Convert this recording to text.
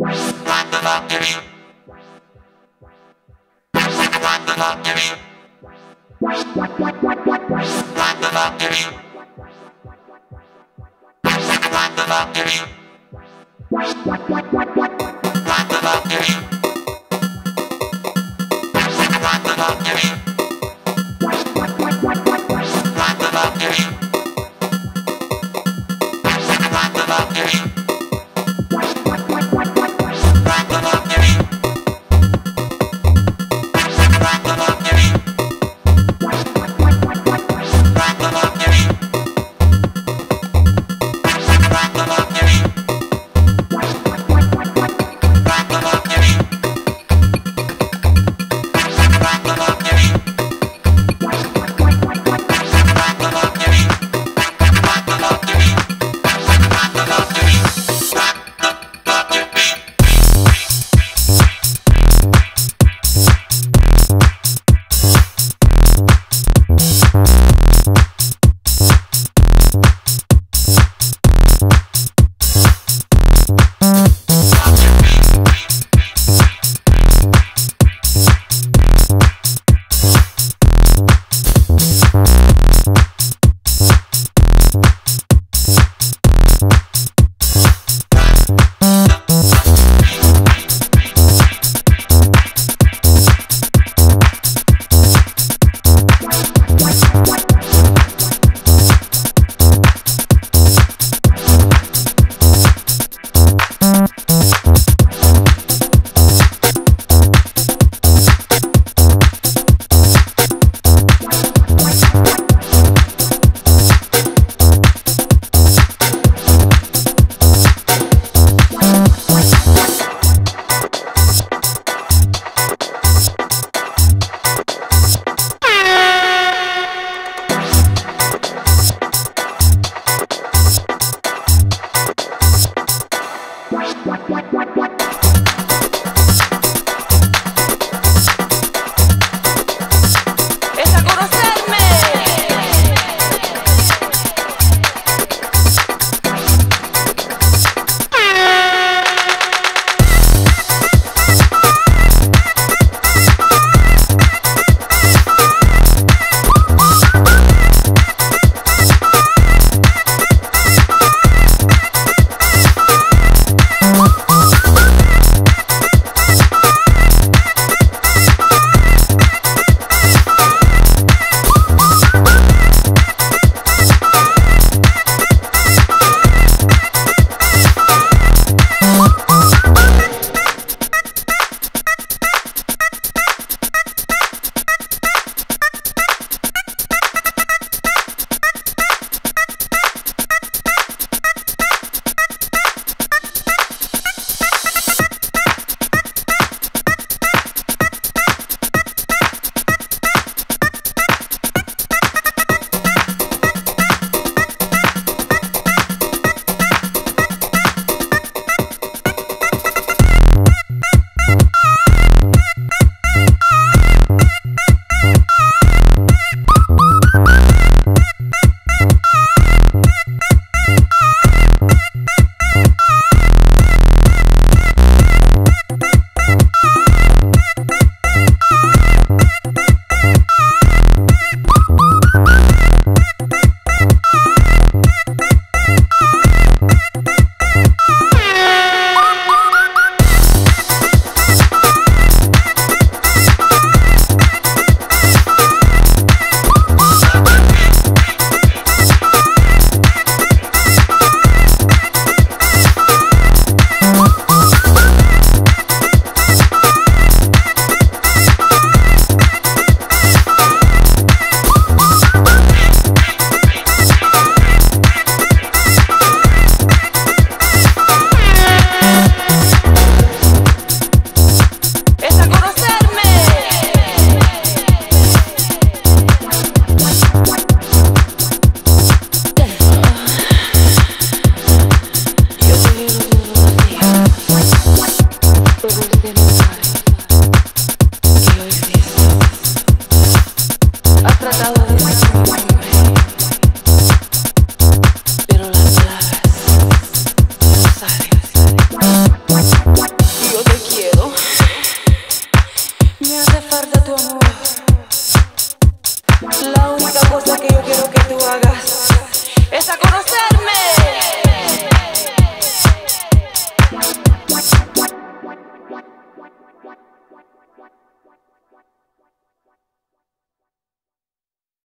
What the fuck did you? What the fuck did you? What the fuck did you? What the fuck did you? What the fuck did you? What the fuck did you? far da tua amore